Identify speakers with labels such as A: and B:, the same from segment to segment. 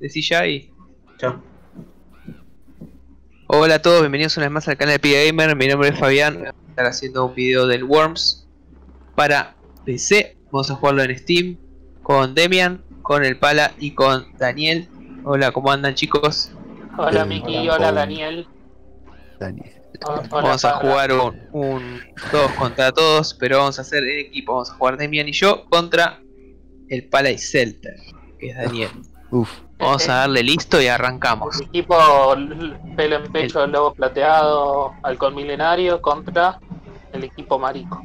A: Decí ya y.
B: Chao.
A: Hola a todos, bienvenidos una vez más al canal de Piga Gamer. Mi nombre es Fabián. Voy a estar haciendo un video del Worms para PC. Vamos a jugarlo en Steam con Demian, con el Pala y con Daniel. Hola, ¿cómo andan chicos?
C: Hola Miki,
B: hola.
C: Daniel.
D: Daniel.
C: Hola,
A: Vamos a jugar un, un todos contra todos, pero vamos a hacer en equipo. Vamos a jugar Demian y yo contra el Pala y Celter, que es Daniel.
D: Uf,
A: Vamos a darle listo y arrancamos.
C: El equipo pelo en pecho, lobo plateado, halcón milenario contra el equipo marico.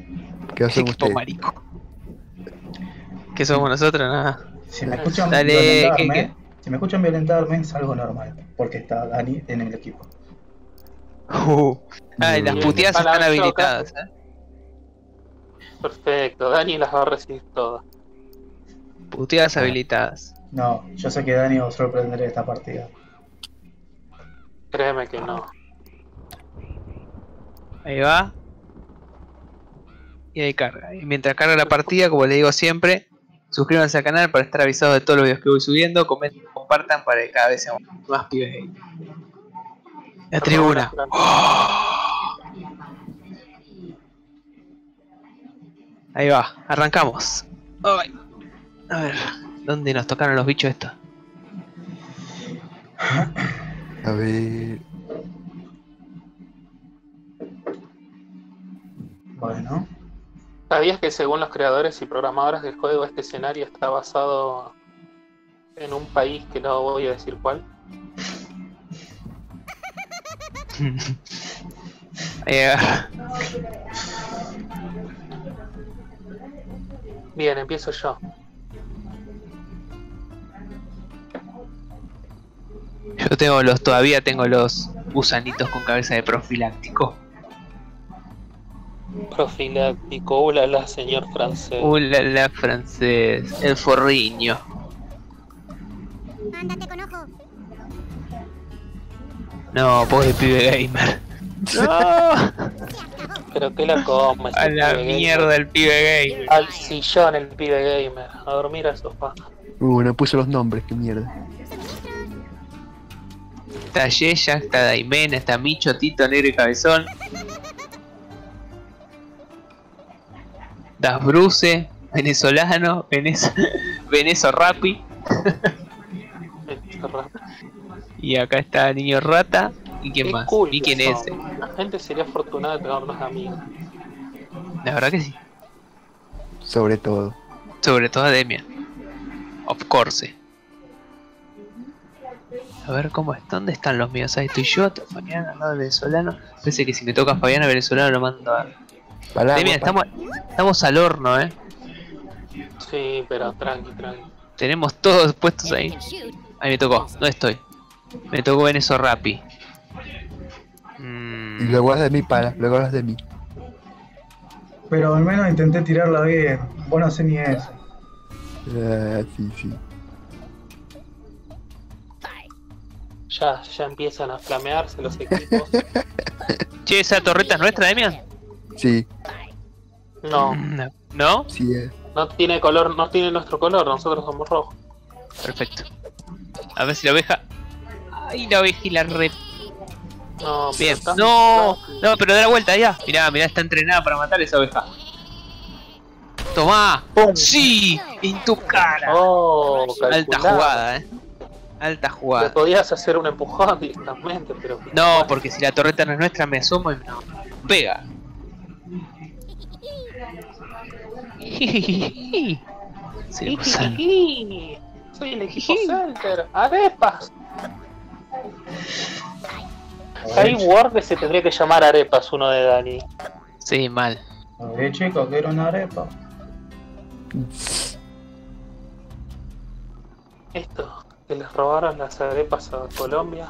D: ¿qué hacen
A: Equipo
D: ustedes?
A: marico. ¿Qué somos nosotros? Nada.
B: Si me escuchan
A: Dale,
B: violentarme,
A: ¿qué-
B: si me escuchan violentarme es algo normal, porque está Dani en el equipo.
A: Uh. Ay, las puteadas están habilitadas, ¿eh?
C: Perfecto, Dani las va a recibir todas.
A: Puteadas habilitadas.
B: No, yo sé que Dani va a sorprender esta partida.
C: Créeme que no.
A: Ahí va. Y ahí carga. Y mientras carga la partida, como le digo siempre, suscríbanse al canal para estar avisados de todos los videos que voy subiendo. Comenten, compartan para que cada vez seamos más pibes gay. La tribuna. Ahí va, arrancamos. Ay. A ver, ¿dónde nos tocaron los bichos estos?
D: A ver.
B: Bueno,
C: ¿Sabías que según los creadores y programadores del juego este escenario está basado en un país que no voy a decir cuál?
A: Va.
C: Bien, empiezo yo.
A: Yo tengo los, todavía tengo los gusanitos con cabeza de profiláctico.
C: Profiláctico, hola la señor francés.
A: Uh, la, la francés, el forriño.
E: Ándate con ojo.
A: No, pobre pibe gamer. No,
C: Pero que la come.
A: a la mierda el pibe gamer.
C: Al sillón el pibe gamer. A dormir al sofá.
D: Uh, no puso los nombres, qué mierda.
A: Está Yeya, está Daimena, está Micho, Tito, Negro y Cabezón. Das Bruce, venezolano, Venez Venezo Rapi. Y acá está Niño Rata. ¿Y quién
C: Qué
A: más?
C: cool
A: ¿Y quién es?
C: La gente sería afortunada de tenernos amigos.
A: La verdad que sí.
D: Sobre todo.
A: Sobre todo a Demian. Of course. A ver cómo es. ¿Dónde están los míos? Ahí estoy yo, Fabián al lado del venezolano. Pensé que si me toca Fabián al venezolano lo mando a.
D: Para,
A: Demian, estamos, estamos al horno, eh.
C: Sí, pero tranqui, tranqui.
A: Tenemos todos puestos ahí. Ahí me tocó, no estoy. Me tocó Venezo Rappi. Mm,
D: Y luego hablas de mí, para, luego hablas de mí.
B: pero al menos intenté tirarla bien. Vos no sé ni eso.
D: Ah, sí, sí.
C: Ya, ya empiezan a flamearse los equipos.
A: Che, ¿esa torreta es nuestra, Demian?
D: Sí,
C: No,
A: No. ¿No?
D: sí, eh.
C: no tiene color, no tiene nuestro color, nosotros somos rojos.
A: Perfecto. A ver si la oveja. Ay, la oveja y la re.
C: No, pero
A: Bien.
C: está-
A: No, no, pero da la vuelta ya. Mirá, mirá, está entrenada para matar esa oveja. Tomá.
C: ¡Pum!
A: Sí, en tu cara.
C: Oh,
A: Alta jugada, eh. Alta jugada.
C: podías hacer un empujón directamente, pero.
A: No, porque si la torreta no es nuestra, me asomo y me pega.
C: Soy el equipo center. Arepas. Hay Word que se tendría que llamar Arepas, uno de Dani.
A: sí, mal.
B: Ver, chicos, que era una arepa.
C: Esto, que les robaron las arepas a Colombia.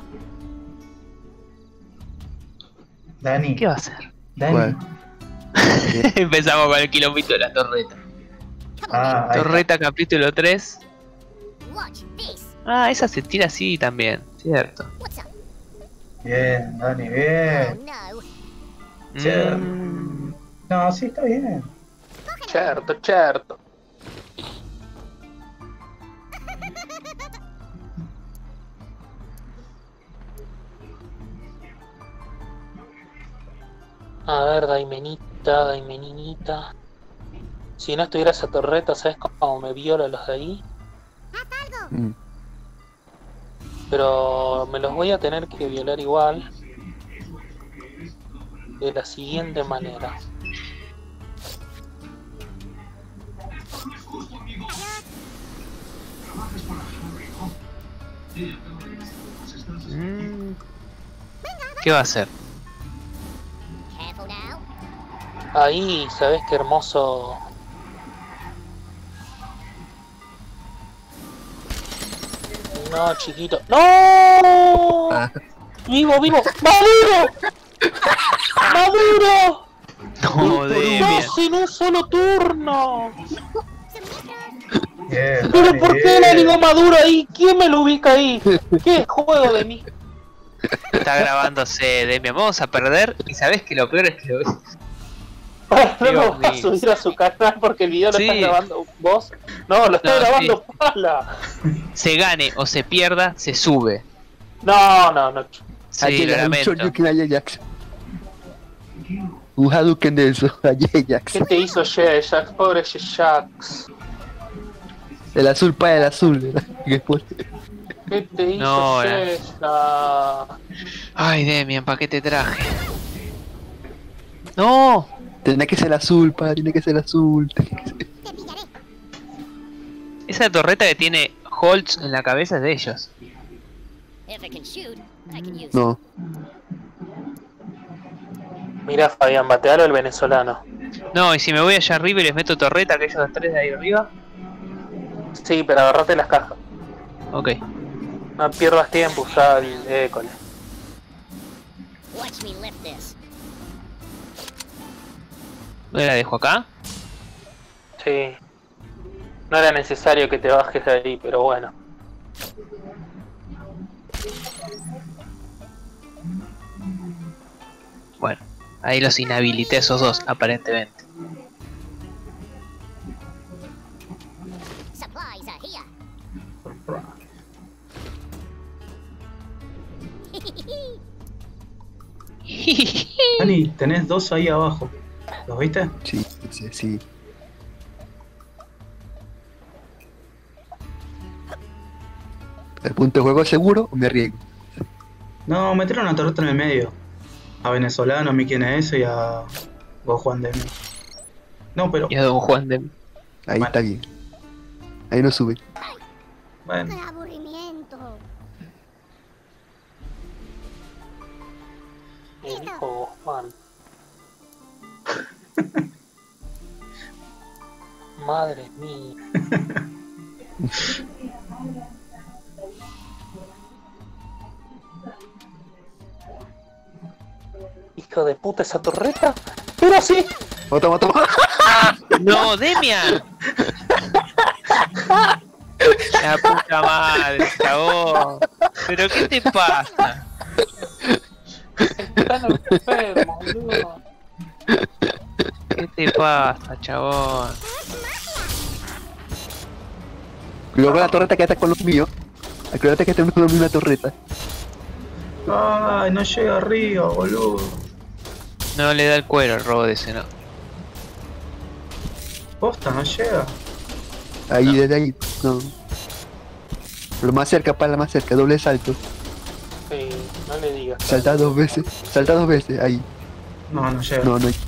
B: Dani,
A: ¿Qué va a hacer?
B: Dani.
A: Empezamos con el kilómetro de la torreta.
B: Ah, ahí
A: Torreta capítulo 3.
E: Watch this.
A: Ah, esa se tira así también, cierto.
B: Bien, Dani,
E: Oh
B: bien.
E: no.
B: Sí.
A: Mm,
B: No, sí, está bien.
C: Cierto, cierto. A ver, Daimenita, Daimeninita. Si no estuviera esa torreta, ¿sabes cómo me viola los de ahí?
D: Mm.
C: Pero me los voy a tener que violar igual. De la siguiente manera.
A: Mm. ¿Qué va a hacer?
C: Ahí, ¿sabes qué hermoso? No, chiquito. ¡No!
D: Ah,
C: ¡Vivo, vivo! ¡Maduro! ¡Maduro!
A: No, Demian.
C: ¡Dos en un solo turno!
B: Bien,
C: ¿Pero por qué
B: bien.
C: le digo Maduro ahí? ¿Quién me lo ubica ahí? ¿Qué juego de mí?
A: Está grabándose Demian. Vamos a perder. Y sabes que lo peor es que lo
C: No lo vas a subir a su canal porque el video lo
A: Sí.
C: estás grabando vos. No, lo está
A: No,
C: grabando Pala.
A: se gane o se pierda, se sube.
C: No, no, no.
A: Sí,
D: ayer
A: lo lamento.
D: Un Hadouken de eso, a Jax.
C: ¿Qué te hizo Jax? Pobre Jax.
D: El azul para el azul.
C: ¿Qué te hizo
A: No? Ay, Demian, ¿para qué te traje? ¡No!
D: Tiene que ser azul, pa, tiene que ser azul. que ser-.
A: Esa torreta que tiene Holtz en la cabeza es de ellos.
E: If I can shoot, I can use
D: No,
C: Mira, Fabián, batealo el venezolano.
A: No, y si me voy allá arriba y les meto torreta, aquellos dos tres de ahí arriba.
C: Sí, pero agarrate las cajas.
A: Ok.
C: No pierdas tiempo, usa el école.
E: Watch me lift this.
A: ¿Dónde la dejo acá?
C: Sí. No era necesario que te bajes de ahí, pero bueno.
A: Bueno, ahí los inhabilité a esos dos, aparentemente.
B: Dani, tenés dos ahí abajo. ¿Los viste?
D: sí, sí, sí. ¿El punto de juego es seguro o me arriesgo?
B: No, metieron una torreta en el medio. A venezolano, a mí quién es ese y a vos Juan de mí. No, pero
A: y a Don Juan de...
D: Ahí
B: Bueno.
D: está bien. Ahí no sube.
B: bueno,
E: ¡Qué aburrimiento!
C: El hijo Juan. Madre mía. Hijo de puta esa torreta. Pero sí.
D: Otro.
A: ¡No, Demian! La puta madre, chabón. ¿Pero qué te pasa?
C: Están enfermos, boludo.
A: ¿Qué te pasa, chabón?
D: Con la torreta que está con los míos. Acuérdate que tenemos con la misma torreta.
B: ay, no llega arriba, boludo.
A: No le da el cuero el robo de ese, no.
B: Posta, no llega.
D: Ahí, desde ahí. No. Lo más cerca, para la más cerca. Doble salto.
C: Sí, no le digas.
D: Salta dos veces. Salta dos veces. Ahí.
B: No, no llega.
D: No, no
E: prisa.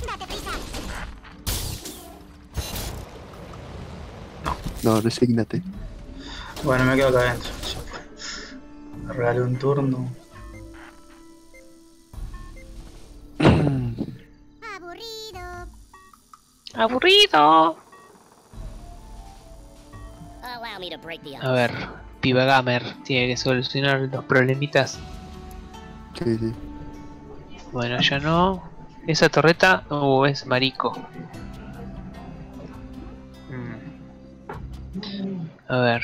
D: No, resígnate.
B: Bueno, me quedo acá adentro. Ya fue. Me regalé un turno.
E: Aburrido.
A: ¡Aburrido!
E: Allow me to break the
A: A ver, Piba Gamer tiene que solucionar los problemitas.
D: Sí, sí.
A: Bueno, ya no. Esa torreta, uh, es marico. A ver,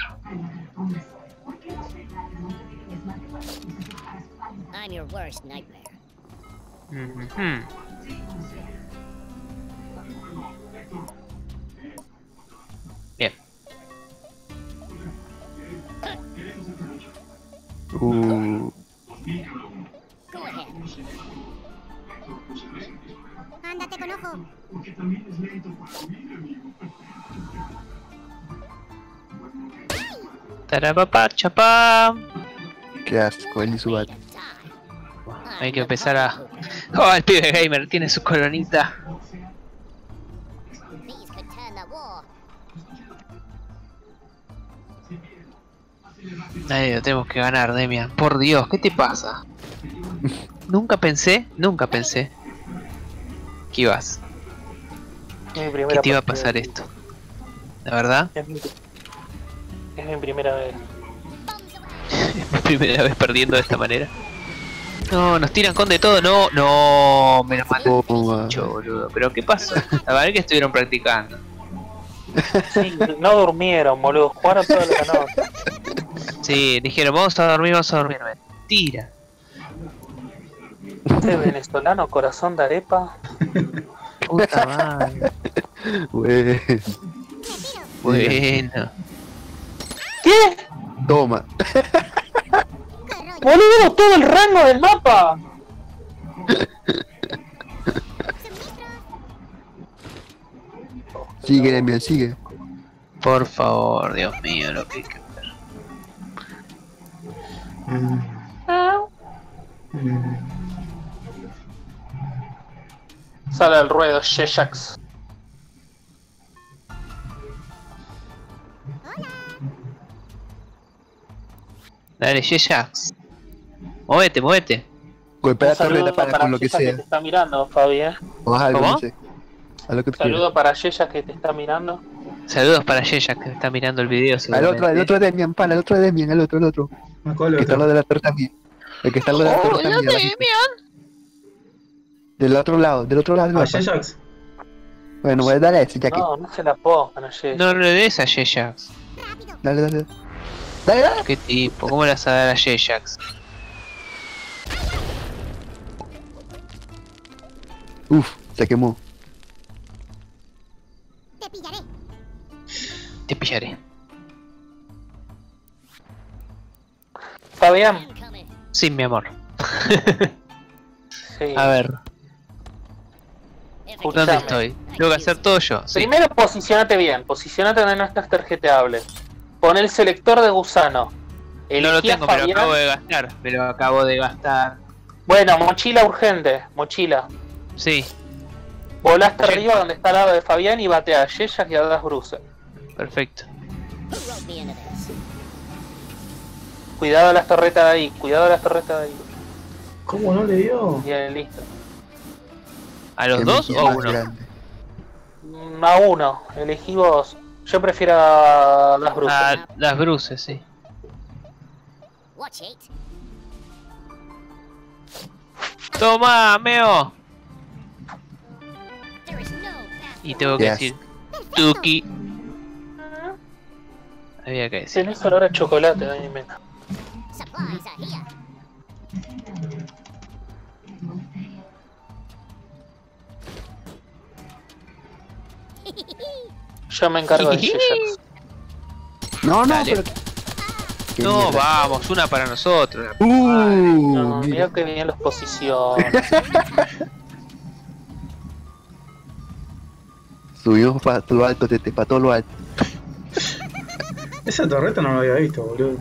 E: I'm your worst nightmare.
A: Mhm. Bien,
D: Uh.
E: Ándate con ojo.
A: Tarapapá, chapá.
D: Qué asco, él y su bat.
A: Hay que empezar a. Oh, el pibe gamer tiene su
E: war.
A: Nadie lo tenemos que ganar, Demian. Por Dios, ¿qué te pasa? nunca pensé, nunca pensé que ibas, que
C: primera
A: te iba a pasar esto. La verdad,
C: Es mi, primera vez.
A: es mi primera vez perdiendo de esta manera. No, nos tiran con de todo, no, no, me lo matan.
D: Toma.
A: Bicho, boludo. Pero ¿qué pasó? A ver que estuvieron practicando.
C: Sí, no durmieron, boludo. Jugaron toda la noche.
A: Sí, dijeron, vamos a dormir, vamos a dormir. Mentira.
C: Este venezolano, corazón de arepa.
A: Puta madre.
D: Bueno,
A: Bueno.
C: ¿Qué?
D: toma.
C: Boludo, todo el rango del mapa.
D: Sigue, Demian, sigue.
A: Por favor, Dios mío, lo que hay que hacer.
B: Mm. Mm.
C: Sale al ruedo, Sheshax.
A: Dale, Jax. Muévete, muévete.
D: Golpea la
C: saludo
D: torreta para con lo que
C: Yeya que
D: sea.
C: te está mirando, Fabi. eh.
D: Algo,
A: ¿Cómo?
D: no sé. Haz lo que tú quieras.
C: Saludo para Yeya que te está mirando.
A: Saludos para Jax que está mirando el video.
D: Al otro, al otro Demian, pana, al otro Demian, al otro, al otro.
B: Ah, ¿cuál
D: El que está al lado
B: otro?
D: de la torta mía. El que está al lado de la
A: Oh,
D: torta mía. Del otro lado, del otro lado del
B: Ah. Jax.
D: Bueno, voy a darle a ese ya que.
C: No, no se la pongan a Yeya.
A: No le des a Jax.
E: Rápido.
D: Dale, dale. Dale, dale.
A: Qué tipo, ¿cómo le vas a dar a Jax?
D: Uf, se quemó.
E: Te pillaré.
A: Te pillaré.
C: Fabián.
A: Sí, mi amor.
C: sí.
A: A ver. ¿dónde estoy? Tengo que hacer todo yo. Sí.
C: Primero posicionate bien, posicionate donde no estás tarjeteable. Pon el selector de gusano.
A: No lo
C: a
A: tengo,
C: Fabián.
A: acabo de gastar. Me lo acabo de gastar.
C: Bueno, mochila urgente, mochila.
A: Sí,
C: Volaste
A: Sí.
C: arriba donde está al lado de Fabián y bate a Yeya y a Das Bruce.
A: perfecto.
C: Cuidado a las torretas de ahí, cuidado a las torretas de ahí.
B: ¿Cómo no le dio?
C: Bien, listo.
A: ¿A los
D: Qué
A: dos o
D: más
A: uno?
D: grande.
C: Mm, A uno, elegí vos. Yo prefiero a Das Bruce.
A: A las bruces, sí.
E: Watch it.
A: Toma, Meo.
E: There is no path.
A: Y tengo que
D: Yes.
A: decir, Tuki. Había que decir.
C: Tenés olor a chocolate, Dani Mena. Yo me encargo de Yeya.
D: No, no,
A: Dale.
D: pero.
A: No, vamos, una para nosotros.
D: Uh,
C: No,
D: mira.
C: que bien los posiciones.
D: Subimos para todo lo alto, tete, para todo lo alto.
B: Esa torreta no la había visto, boludo.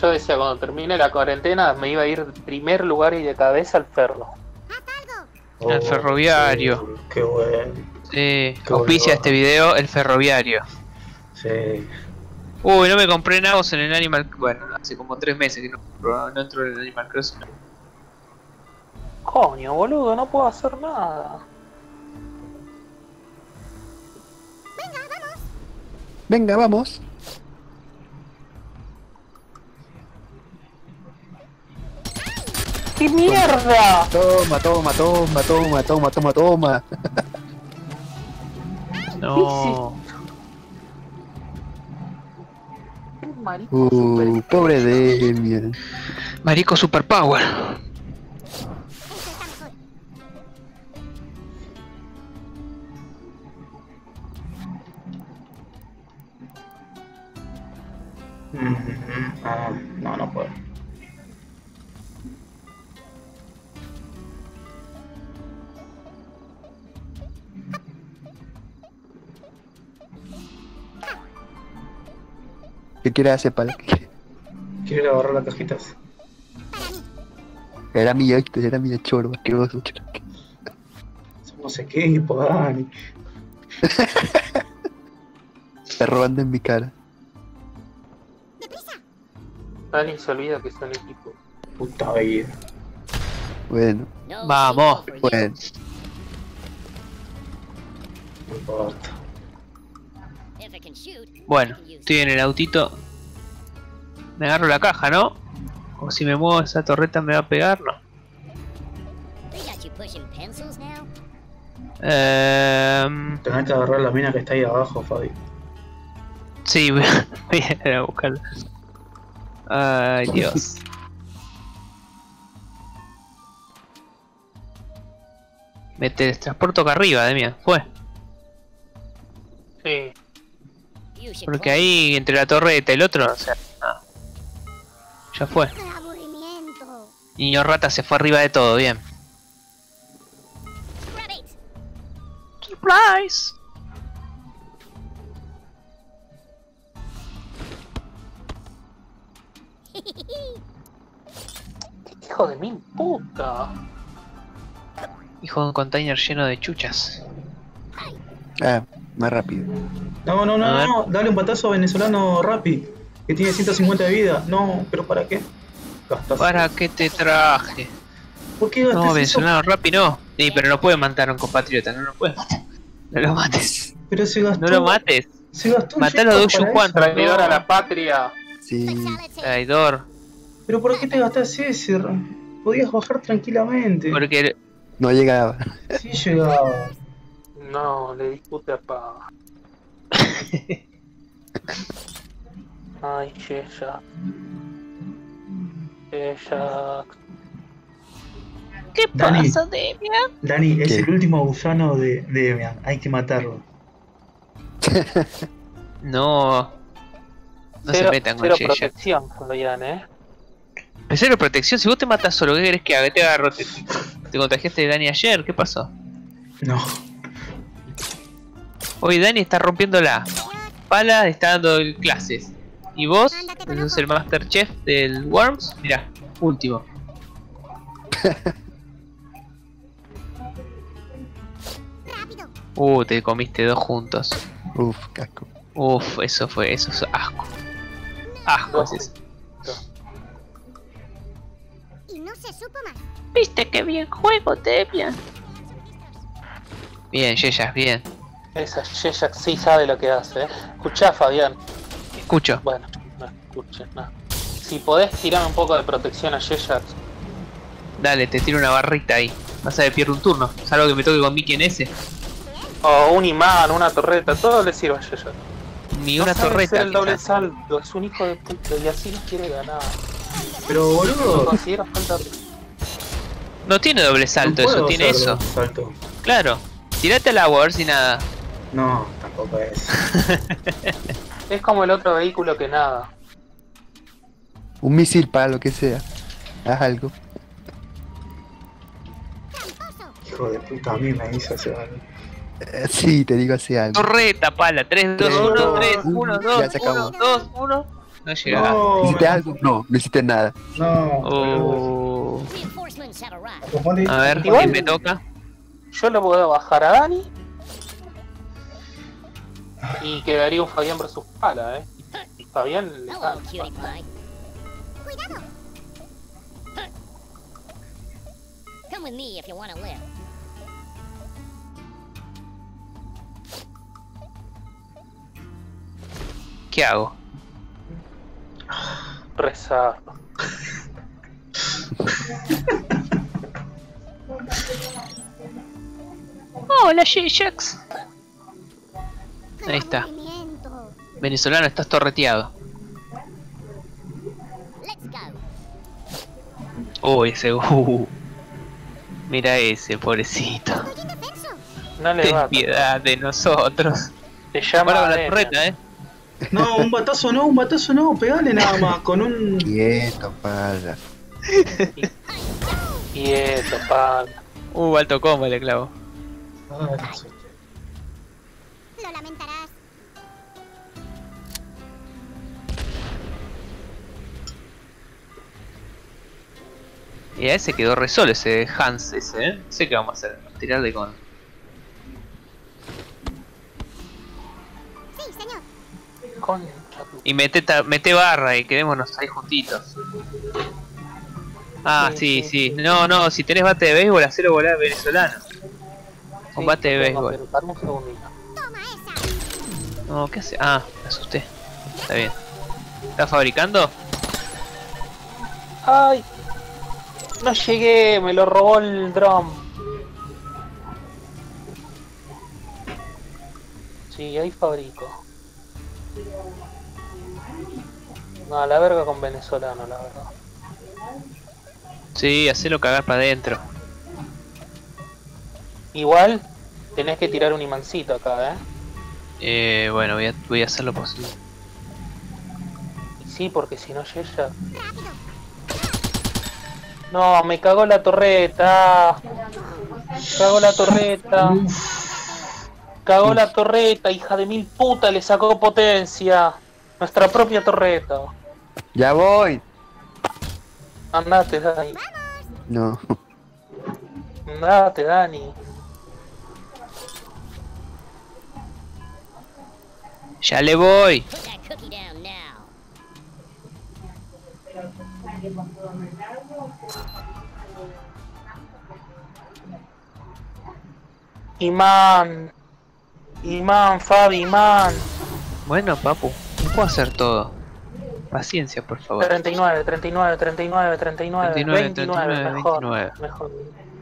C: Yo decía, cuando termine la cuarentena me iba a ir de primer lugar y de cabeza al ferro.
A: El ferroviario.
B: sí, Qué bueno.
A: Eh,
B: Qué
A: auspicia
B: bueno.
A: este video el ferroviario.
B: Sí.
A: Uy, no me compré nabos en el Animal Bueno, hace como tres meses que no, no entro en el Animal Crossing.
C: Coño, boludo, no puedo hacer nada.
D: Venga, vamos.
C: ¡Qué mierda!
D: Toma, toma, toma, toma, toma, toma, toma.
A: No.
C: Marico
D: Uh,
C: super-
D: pobre Demian.
A: Marico Superpower.
E: Mejor.
B: Mm, ah, no, no puedo.
D: ¿Qué quiere hacer para
B: a agarrar las cajitas.
D: Era mío, esto era mío choro, asqueroso.
B: No sé qué, Dani.
D: Está robando en mi cara.
C: Dani se olvida que son equipo.
B: Puta vida.
D: Bueno,
E: No
A: Vamos,
D: bueno.
B: No importa.
A: Bueno, estoy en el autito. Me agarro la caja, ¿no? O si me muevo esa torreta me va a pegar, ¿no?
E: Now?
A: Ehm,
B: Tenés que agarrar la mina que está ahí abajo, Fabi.
A: sí, voy a, voy a ir a buscarla. Ay, Dios. Me teletransporto acá arriba, Demian. Fue. Porque ahí entre la torreta y el otro, o sea, nada. Ya fue. Niño rata se fue arriba de todo, bien. Surprise.
C: hijo de mil puta.
A: Hijo de un container lleno de chuchas.
D: Ah, más rápido.
B: No, no, no, no. Dale un patazo a venezolano Rappi. Que tiene 150 de vida. No, pero ¿para qué? Gastas.
A: ¿Para qué te traje?
B: ¿Por qué gastas
A: No,
B: eso?
A: venezolano rápido no. Sí, pero no puede matar a un compatriota, no lo puede. No lo mates.
B: Pero se gastó.
A: No lo mates.
B: Se gastó un
A: Matalo a
B: para
A: Juan.
C: Traidor
B: No.
C: a la patria.
D: Sí.
A: Traidor.
B: Pero ¿por qué te gastás ese? Podías bajar tranquilamente.
A: Porque
D: No llegaba.
B: Sí llegaba.
C: No, le discute a pa. Ay, Sheya. Sheya.
A: ¿Qué
B: Dani.
A: pasa, Demian?
B: Dani, es
D: ¿Qué?
B: el último gusano de, de Demian. Hay que matarlo.
A: No. No
C: cero,
A: se metan con
C: cero protección, Fabián, eh.
A: Cero protección, si vos te matas solo, ¿qué querés que haga? Te agarro, te, te contagiaste de Dani ayer, ¿qué pasó?
B: No.
A: Hoy Dani está rompiendo la pala, está dando clases. Y vos, que sos el Masterchef del Worms, mirá, último. Uh, te comiste dos juntos.
D: Uf, casco.
A: Uf, eso fue, eso es asco. Asco es eso.
E: Y no se supo más.
A: Viste qué bien juego, Demian. Bien, Yeyas, bien.
C: Esa Sheya sí sabe lo que hace, eh. Escuchá, Fabián.
A: Escucho.
C: Bueno, no escuches, no. Si podés tirar un poco de protección a Sheya,
A: Dale, te tiro una barrita ahí. Vas a ver, pierdo un turno. Salvo que me toque con Mickey en ese.
C: o un imán, una torreta, todo le sirve a Sheya.
A: Ni
C: No
A: una
C: sabe
A: torreta.
C: hacer el doble
A: quizás.
C: salto, es un hijo de puta y así no quiere ganar.
B: Pero
C: No
B: boludo.
C: considero falta.
A: No tiene doble salto,
B: no
A: eso tiene eso.
B: Salto.
A: Claro. Tirate al agua a ver si nada.
B: No, tampoco es.
C: Es como el otro vehículo que nada.
D: Un misil para lo que sea. Haz algo.
B: Hijo de puta, a mí me hizo hacer algo.
D: Eh, sí, te digo hace algo.
A: Torreta, pala. 3, 2,
D: Tres,
A: 1,
B: dos,
A: 3,
D: uno,
A: 1,
D: ya
A: 2,
D: se acabó.
A: 1, 2, 1. No llegaba.
B: No,
D: ¿Hiciste algo? No, no hiciste nada.
B: No.
A: Oh. A ver,
C: Igual-
A: ¿quién me toca?
C: Yo le puedo bajar a Dani. Y quedaría un Fabián versus Pala, eh. Y Fabián le.
E: Come with me if you want to live.
A: ¿Qué hago?
C: Rezar.
A: Hola, J-Jax. Ahí está. Venezolano, estás torreteado. Oh, ese. Uh. Mira ese, pobrecito.
C: No le
A: Ten
C: va.
A: piedad de nosotros.
C: Te llama
A: con la torreta, eh.
B: No, un batazo no, un batazo no, pegale nada más, con un...
D: Quieto, pala.
C: Quieto, pal.
A: Uh, alto combo le clavo.
B: Ay,
A: Y a ese quedó re solo ese Hans ese, ¿eh? No sé qué vamos a hacer. Tirarle con.
E: Sí, señor.
A: Y mete, ta- mete barra y quedémonos ahí juntitos. Ah, sí,
C: Sí,
A: sí.
C: sí,
A: No, no, si tenés bate de béisbol, hacelo volar venezolano. Un
C: Sí,
A: bate de béisbol. No, ¿qué hace? Ah, me asusté. Está bien. ¿Está fabricando?
C: ¡Ay! No llegué, me lo robó el drum. Sí, ahí fabrico. No, la verga con venezolano, la verdad.
A: Sí, hacelo cagar para adentro.
C: Igual, tenés que tirar un imancito acá, ¿eh?
A: Eh, bueno, voy a, voy a hacer lo posible.
C: Y sí, porque si no llega... No, me cagó la torreta. Cagó la torreta. Cagó la torreta, hija de mil puta, le sacó potencia. Nuestra propia torreta.
D: Ya voy.
C: Andate, Dani.
D: No.
C: Andate, Dani.
A: Ya le voy.
E: Cookie down now.
C: Imán. Imán, Fabi, Imán.
A: Bueno, papu, no puedo hacer todo. Paciencia, por favor.
C: 39, 39, 39, 39,
A: 39,
C: 29,
A: 39,
C: mejor.
A: 29.
C: Mejor.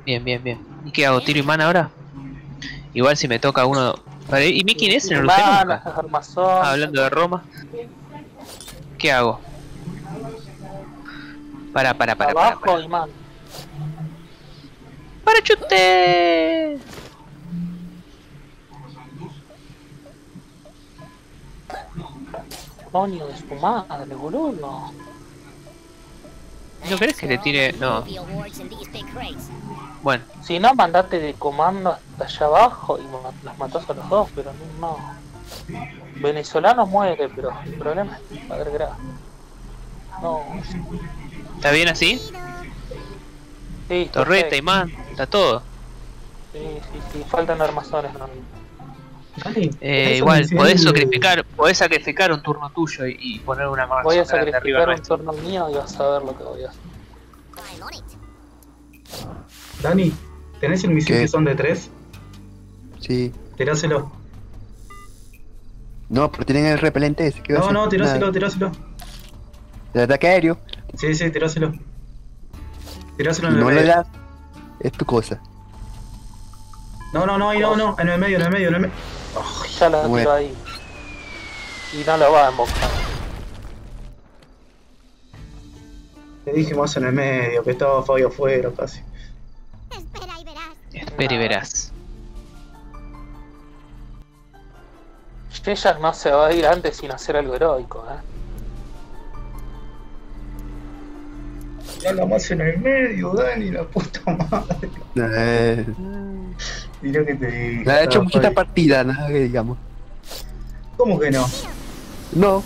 A: Bien, bien, bien. ¿Y qué hago? ¿Tiro imán ahora? Igual si me toca uno... ¿Y quién es?
C: Armazón.
A: Ah, hablando de Roma. ¿Qué hago? Para, para, para, para.
C: Abajo,
A: Para,
C: Imán.
A: para chute.
C: Coño de su madre, boludo.
A: ¿No querés que le tire? No. Bueno,
C: Si no, mandate de comando hasta allá abajo y los matás a los dos, pero no. Venezolano muere, pero el problema es padre grave. No,
A: ¿está bien así?
C: sí,
A: Torreta, imán, está todo.
C: Sí, sí, sí, faltan armazones, no.
B: Dani,
A: Eh,
B: eso
A: igual, podés sacrificar, podés sacrificar un turno tuyo y, y poner una más
C: Voy a
A: arriba
C: sacrificar un
A: nuestro.
C: turno mío y vas a ver lo que voy a hacer.
B: Dani, ¿tenés el misil
D: ¿Qué?
B: que son de tres?
D: Sí.
B: Tiráselo.
D: No, pero tienen el repelente ese. ¿qué va a
B: No, no, tiráselo, tiráselo.
D: El ataque aéreo.
B: Sí, sí, tiráselo. Tiráselo en el
D: no le
B: medio.
D: das. Es tu cosa.
B: No, no, no, ahí no, no, en el medio, en el medio, en el medio.
C: Ya la
D: Bueno.
C: tiro ahí. Y no lo va a embocar.
B: Te dije más en el medio, que estaba Fabio afuera casi.
E: Espera y verás.
A: Espera y verás.
C: Ella no se va a ir antes sin hacer algo heroico, eh.
B: Nada más en el medio, Dani, la puta madre.
D: Eh,
B: Mirá que te dije.
D: le ha hecho
B: estaba
D: muchita
B: Fabio.
D: partida, nada que digamos.
B: ¿Cómo que no?
D: No,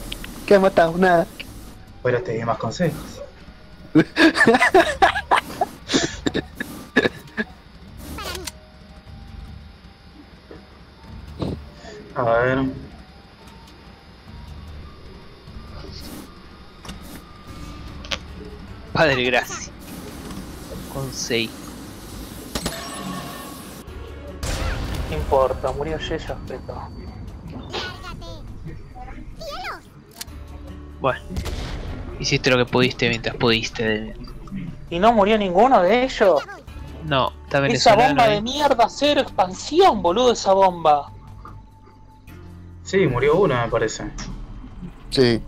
D: que ha matado, nada.
B: Pero te di más consejos. A ver.
A: Padre gracia. Con 6.
C: No importa, murió Yeya, pero.
A: Bueno. Hiciste lo que pudiste mientras pudiste. de-
C: ¿Y no murió ninguno de ellos?
A: No, está
C: Esa
A: venezolano.
C: bomba de
A: ahí.
C: mierda, cero expansión, boludo, esa bomba.
B: Sí, murió uno, me parece.
D: Sí.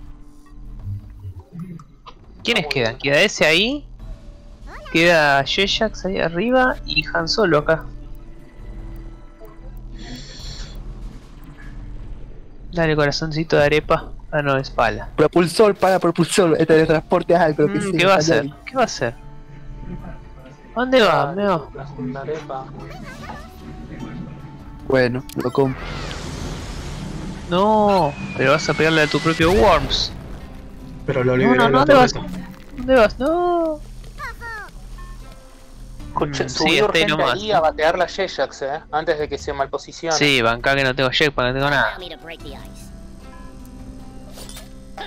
A: ¿Quiénes quedan? Queda ese ahí. Queda Yejax ahí arriba y Han Solo acá. Dale corazoncito de arepa. Ah, no, es pala.
D: Propulsor, para propulsor. El teletransporte es algo que
A: Mm,
D: sí.
A: ¿Qué va a hacer? ¿Qué va a hacer? ¿Dónde va, meo?
D: Bueno, lo compro.
A: No, pero vas a pegarle a tu propio Worms.
B: Pero lo
A: No,
B: liberé
A: no, no,
B: la
A: ¿dónde vas?
B: torreta.
A: ¿Dónde vas? No.
C: Escuché,
A: Mm,
C: subí
A: sí, ahí nomás.
C: ahí a batear la Yeyax, eh, antes de que se malposicione.
A: Sí, banca que no tengo jetpack, no tengo nada.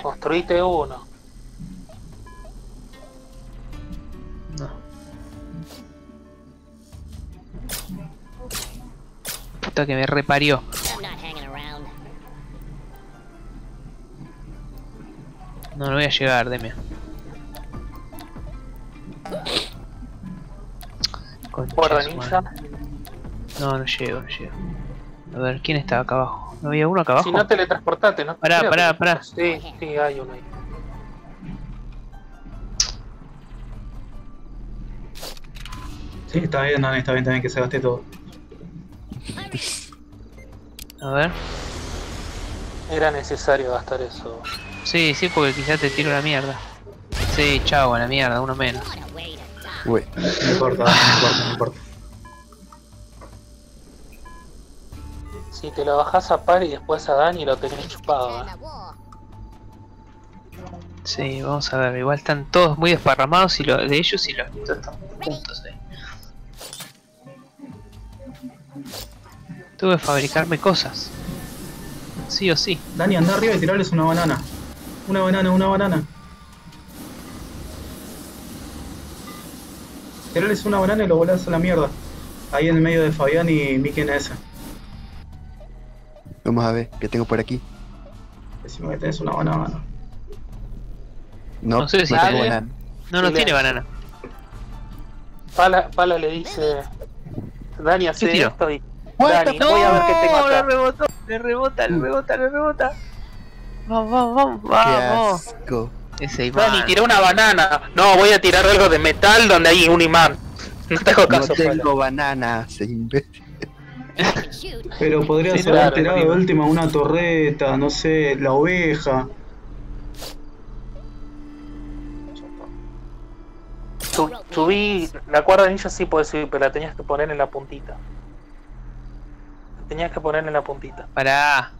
C: Construite uno.
A: No. Puta que me reparió. No, no voy a llegar, Demian. Concha. No, no llego, no llego. A ver, ¿quién estaba acá abajo? ¿No había uno acá abajo?
C: Si no teletransportate, ¿no?
A: Pará,
C: creo
A: pará,
C: que-
A: pará.
C: Sí, sí, hay uno ahí.
B: Sí, está bien, Dani, está bien también que se gaste todo.
A: A ver.
C: Era necesario gastar eso.
A: Sí, sí, porque quizás te tiro la mierda. Sí, chao, a la mierda, uno menos.
D: Güey.
B: No importa, no importa, no importa.
C: Si te lo bajás a par y después a Dani lo tenés chupado, eh.
A: Sí, vamos a ver, igual están todos muy desparramados y lo, de ellos y los nuestros están juntos ahí. Tuve que fabricarme cosas. Sí o sí.
B: Dani, anda arriba y tirarles una banana. Una banana, una banana. Tirarles una banana y lo volás a la mierda. Ahí en el medio de Fabián y Miki NS.
D: Vamos a ver, ¿qué tengo por aquí?
B: Decime que tenés una banana.
D: No,
A: No sé si
D: tengo
C: sale.
D: banana.
A: No, no tiene banana.
C: Pala, Pala le dice... Dani, hace esto y... Dani, voy a ver qué tengo
A: le
C: acá.
A: rebotó, le rebota, le rebota, le rebota. Vamos, vamos, vamos,
D: Qué
A: vamos.
D: asco.
A: Ese imán.
C: Dani, tiré una banana. No, voy a tirar algo de metal donde hay un imán. No te hago
D: No
C: caso, Pala.
D: tengo banana, se imbécil.
B: Pero podrías
A: Sí,
B: haber tirado de última una torreta, no sé, la oveja.
C: Su- subí la cuerda de ninja sí puedes subir, pero la tenías que poner en la puntita. La tenías que poner en la puntita.
A: Pará.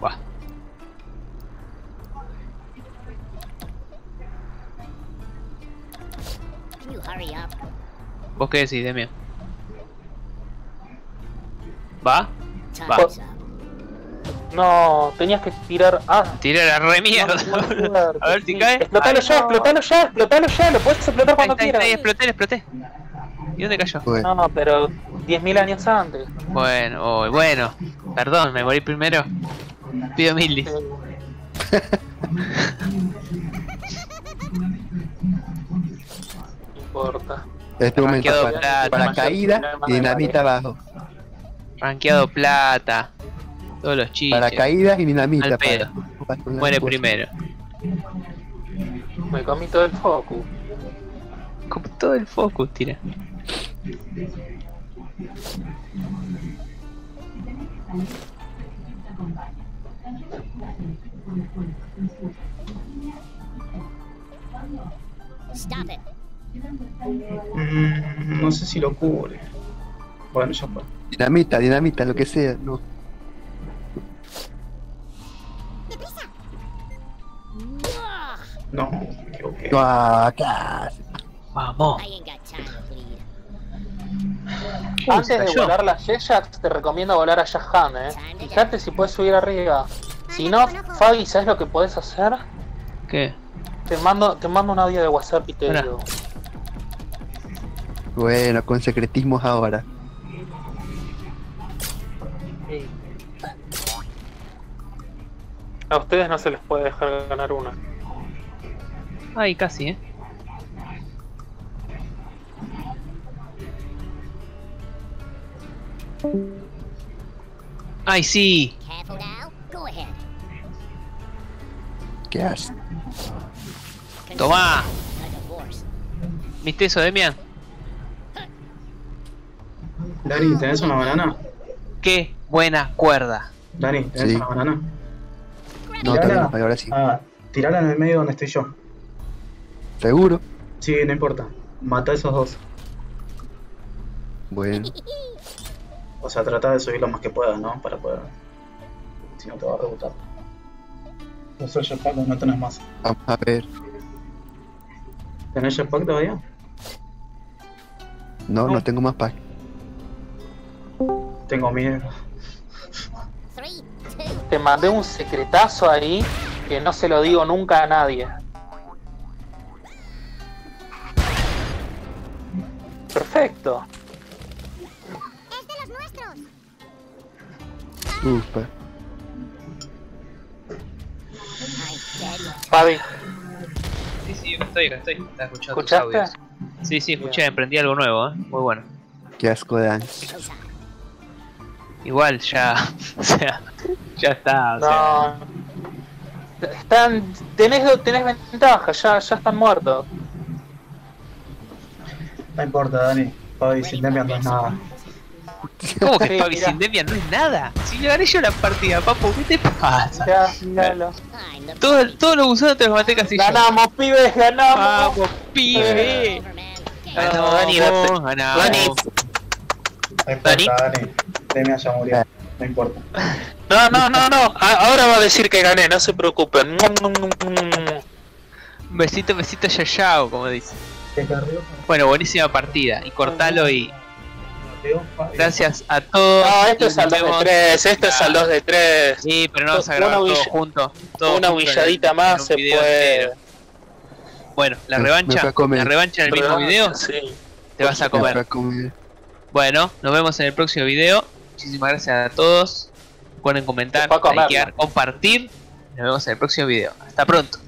A: Buah.
E: Can you hurry up?
A: ¿Vos qué decís, Demian? ¿Va?
E: Up.
C: No, tenías que tirar. Ah,
A: Tira la re mierda.
C: no, no, no, no,
A: A ver si
C: sí.
A: cae.
C: Explotalo
A: Ay,
C: ya,
A: no.
C: explotalo ya, explotalo ya, lo puedes explotar
A: Ahí
C: cuando
A: está,
C: quieras.
A: exploté, exploté. ¿Y dónde cayó?
D: Bueno,
C: No, pero 10.000 años antes.
A: Bueno, oh, bueno. Perdón, me morí primero. Pido mil.
C: No importa.
D: en este momento para,
A: plata,
D: para caída y dinamita abajo.
A: Ranqueado plata. Todos los chiches.
D: Para caídas y dinamita.
A: Al pedo.
D: para- para-
A: Muere primero.
C: Me comí todo el focus.
A: Como todo el focus, tira.
E: Stop it.
B: Mm, no sé si lo cubre. Bueno, ya fue.
D: Dinamita, dinamita, lo que sea. No.
B: No, me equivoqué.
A: Vamos.
C: Antes de
A: cayó.
C: volar la Yeyax, te recomiendo volar a Jahan, eh. Fíjate si puedes subir arriba. Si no, Fabi, ¿sabes lo que puedes hacer?
A: ¿Qué?
C: Te mando, te mando un audio de WhatsApp y te
A: Pará.
C: digo.
D: Bueno, con secretismos ahora.
C: A ustedes no se les puede dejar ganar una.
A: Ay, casi, eh. Ay, sí.
E: Careful now. Go ahead.
D: ¿Qué haces?
A: Tomá.
E: A divorce.
A: ¿Viste eso, Demian?
B: Dani, ¿tenés una banana?
A: Qué buena cuerda.
B: Dani, ¿tenés
D: Sí.
B: una banana?
D: No,
B: Tirala.
D: también, ahora sí.
B: Ah, tirala en el medio donde estoy yo.
D: ¿Seguro?
B: Sí, no importa. Mata a esos dos.
D: Bueno.
B: O sea, trata de subir lo más que puedas, ¿no? Para poder. Si no te va a rebotar. Usó el jetpack no tenés más.
D: Vamos a ver.
B: ¿Tenés jetpack todavía?
D: No, no tengo más pack.
B: Tengo miedo.
C: Te mandé un secretazo ahí que no se lo digo nunca a nadie. Perfecto.
E: Dead.
C: Fabi,
A: Sí, sí, estoy, acá estoy. Estaba escuchando audios. Sí, sí, escuché, emprendí algo nuevo, ¿eh? Muy bueno.
D: Qué asco de.
E: Closer.
A: Igual ya, o sea, ya está, o sea.
C: Están. Tenés, tenés ventaja, ya, ya están muertos.
B: No importa, Dani. Fabi, sin es nada.
A: ¿cómo que Fabi sin Debian no es nada? Si le gané yo la partida, papu, ¿qué te pasa?
C: Ya, míralo.
E: The
A: Todo, todos los gusanos te los maté casi yo.
C: Ganamos, pibes, ganamos.
A: Vamos, pibe.
E: Overman. Get
C: No, Dani.
A: Ganamos, ganamos.
C: Dani.
B: No importa,
C: Dani.
B: Dani. Demian ya murió. No importa.
C: No, no, no, no. A- Ahora va a decir que gané, no se preocupen.
A: Besito, besito, ya, yao, como dice. Bueno, buenísima partida. Y cortalo y
B: Fabi.
A: gracias a todos.
C: No, esto es al
A: nos
C: 2 de
A: vemos.
C: 3, esto es al 2 de 3.
A: Sí, pero no vamos a grabar juntos. todos
C: Una humilladita más
A: un
C: se puede.
A: entero. Bueno, la revancha, la revancha en el mismo video,
C: Sí.
A: te vas a
D: Me
A: comer. Bueno, nos vemos en el próximo video. Muchísimas gracias a todos. Recuerden comentar, likear, compartir. Nos vemos en el próximo video. Hasta pronto.